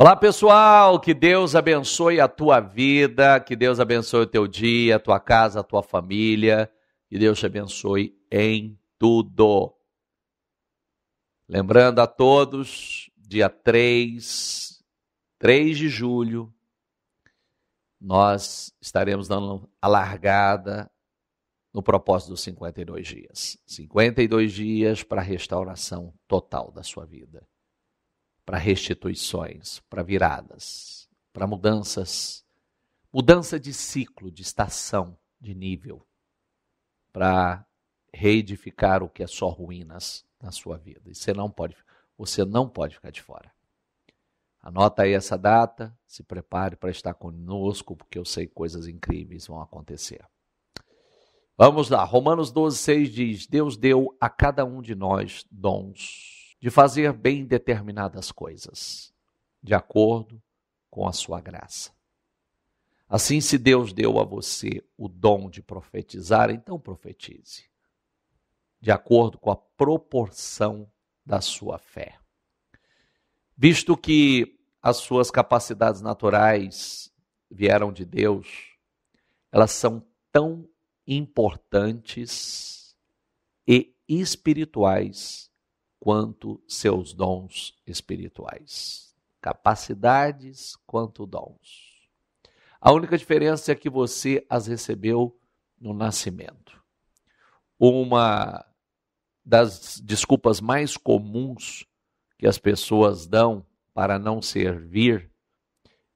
Olá pessoal, que Deus abençoe a tua vida, que Deus abençoe o teu dia, a tua casa, a tua família, que Deus te abençoe em tudo. Lembrando a todos, dia 3, 3 de julho, nós estaremos dando a largada no propósito dos 52 dias. 52 dias para a restauração total da sua vida para restituições, para viradas, para mudanças, mudança de ciclo, de estação, de nível, para reedificar o que é só ruínas na sua vida. E você não pode, você não pode ficar de fora. Anota aí essa data, se prepare para estar conosco, porque eu sei que coisas incríveis vão acontecer. Vamos lá, Romanos 12, 6 diz: Deus deu a cada um de nós dons de fazer bem determinadas coisas, de acordo com a sua graça. Assim, se Deus deu a você o dom de profetizar, então profetize, de acordo com a proporção da sua fé. Visto que as suas capacidades naturais vieram de Deus, elas são tão importantes e espirituais quanto seus dons espirituais. Capacidades quanto dons. A única diferença é que você as recebeu no nascimento. Uma das desculpas mais comuns que as pessoas dão para não servir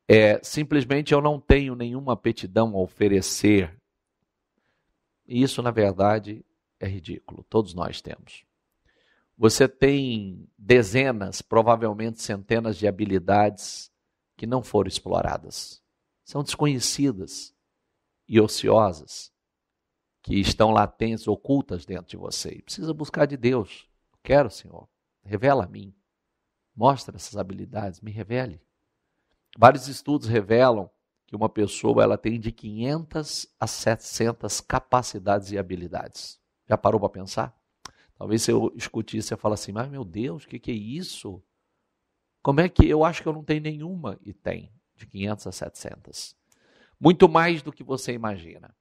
é simplesmente eu não tenho nenhuma aptidão a oferecer. E isso, na verdade, é ridículo. Todos nós temos. Você tem dezenas, provavelmente centenas de habilidades que não foram exploradas. São desconhecidas e ociosas, que estão latentes, ocultas dentro de você. E precisa buscar de Deus. Quero, Senhor, revela a mim. Mostra essas habilidades, me revele. Vários estudos revelam que uma pessoa ela tem de 500 a 700 capacidades e habilidades. Já parou para pensar? Talvez se eu escute isso, você fala assim, mas meu Deus, o que, que é isso? Como é que eu acho que eu não tenho nenhuma? E tem, de 500 a 700. Muito mais do que você imagina.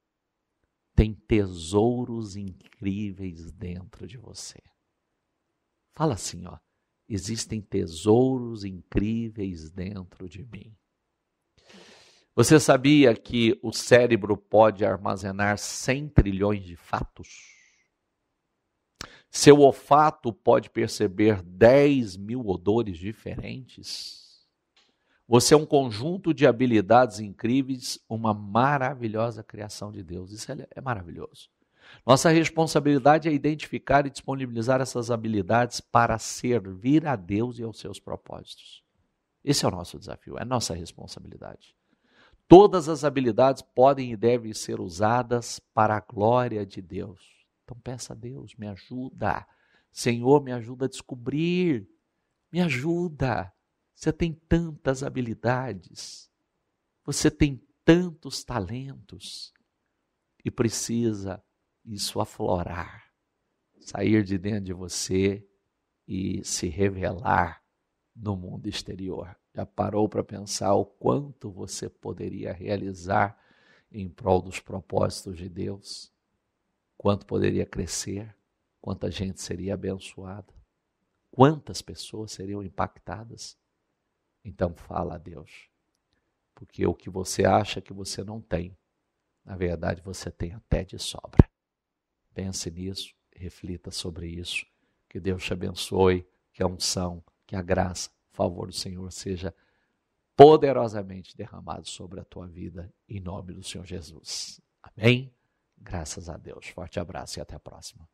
Tem tesouros incríveis dentro de você. Fala assim, ó. Existem tesouros incríveis dentro de mim. Você sabia que o cérebro pode armazenar 100 trilhões de fatos? Seu olfato pode perceber 10 mil odores diferentes. Você é um conjunto de habilidades incríveis, uma maravilhosa criação de Deus. Isso é, é maravilhoso. Nossa responsabilidade é identificar e disponibilizar essas habilidades para servir a Deus e aos seus propósitos. Esse é o nosso desafio, é nossa responsabilidade. Todas as habilidades podem e devem ser usadas para a glória de Deus. Então peça a Deus, me ajuda. Senhor, me ajuda a descobrir. Me ajuda. Você tem tantas habilidades. Você tem tantos talentos. E precisa isso aflorar, sair de dentro de você e se revelar no mundo exterior. Já parou para pensar o quanto você poderia realizar em prol dos propósitos de Deus? Quanto poderia crescer, quanta gente seria abençoada, quantas pessoas seriam impactadas. Então fala a Deus, porque o que você acha que você não tem, na verdade você tem até de sobra. Pense nisso, reflita sobre isso, que Deus te abençoe, que a unção, que a graça, o favor do Senhor seja poderosamente derramado sobre a tua vida, em nome do Senhor Jesus. Amém? Graças a Deus. Forte abraço e até a próxima.